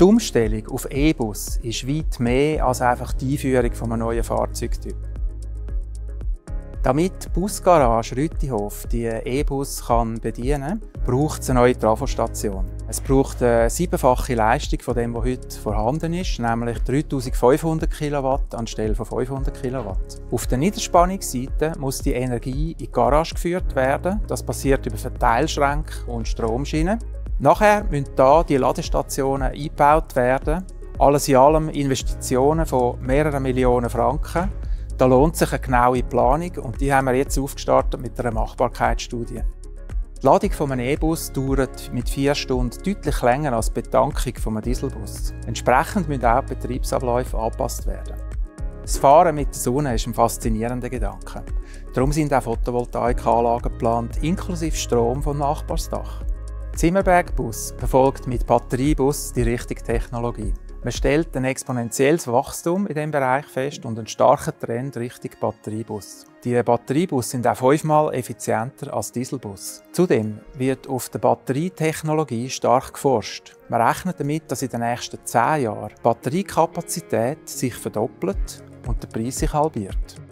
Die Umstellung auf E-Bus ist weit mehr als einfach die Einführung von einem neuen Fahrzeugtyp. Damit die Busgarage Rüttihof die E-Bus bedienen kann, braucht es eine neue Trafostation. Es braucht eine siebenfache Leistung von dem, was heute vorhanden ist, nämlich 3500 kW anstelle von 500 kW. Auf der Niederspannungsseite muss die Energie in die Garage geführt werden. Das passiert über Verteilschränke und Stromschienen. Nachher müssen hier die Ladestationen eingebaut werden. Alles in allem Investitionen von mehreren Millionen Franken. Da lohnt sich eine genaue Planung und die haben wir jetzt aufgestartet mit einer Machbarkeitsstudie. Die Ladung von einem E-Bus dauert mit vier Stunden deutlich länger als die Betankung von einem Dieselbus. Entsprechend müssen auch die Betriebsabläufe angepasst werden. Das Fahren mit der Sonne ist ein faszinierender Gedanke. Darum sind auch Photovoltaikanlagen geplant, inklusive Strom vom Nachbarsdach. Zimmerberg-Bus verfolgt mit Batteriebus die richtige Technologie. Man stellt ein exponentielles Wachstum in diesem Bereich fest und einen starken Trend Richtung Batteriebus. Die Batteriebus sind auch fünfmal effizienter als Dieselbus. Zudem wird auf der Batterietechnologie stark geforscht. Man rechnet damit, dass in den nächsten zehn Jahren die Batteriekapazität sich verdoppelt und der Preis sich halbiert.